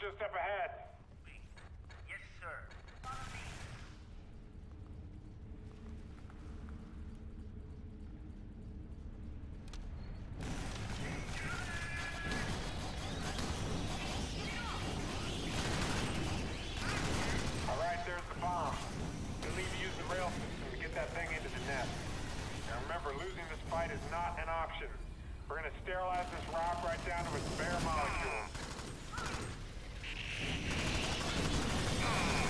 just up ahead. Yes, sir. Follow me. All right, there's the bomb. You'll need to use the rail system to get that thing into the nest. Now remember, losing this fight is not an option. We're gonna sterilize this rock right down to its bare molecules. Yes,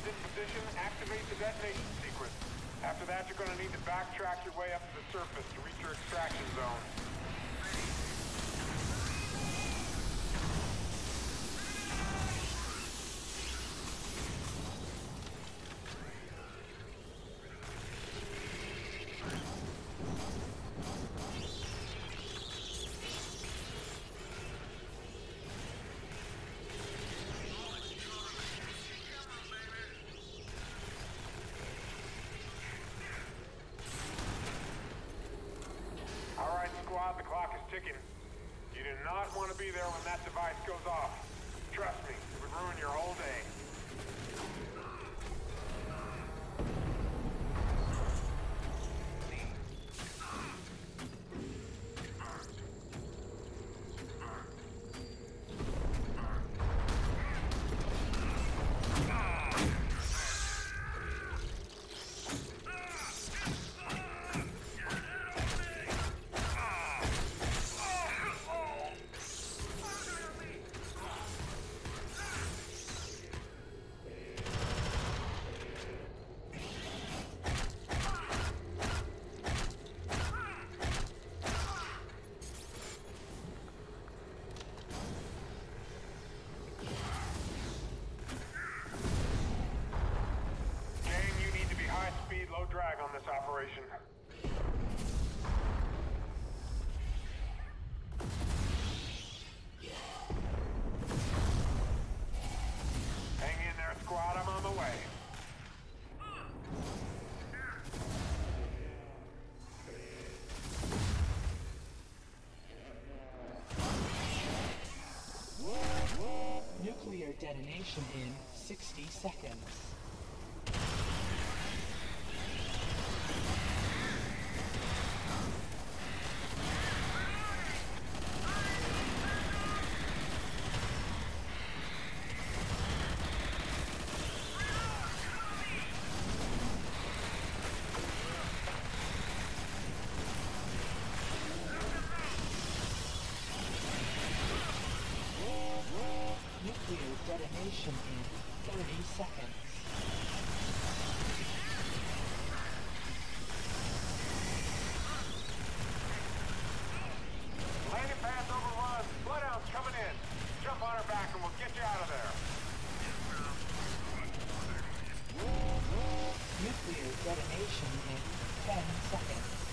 is in position, activate the detonation sequence. After that, you're gonna need to backtrack your way up to the surface to reach your extraction zone. All right, squad, ticking. You do not want to be there when that device goes off. Trust me, it would ruin your whole day. operation. Hang in there, squad. I'm on the way. Nuclear detonation in 60 seconds. Nuclear detonation in 10 seconds.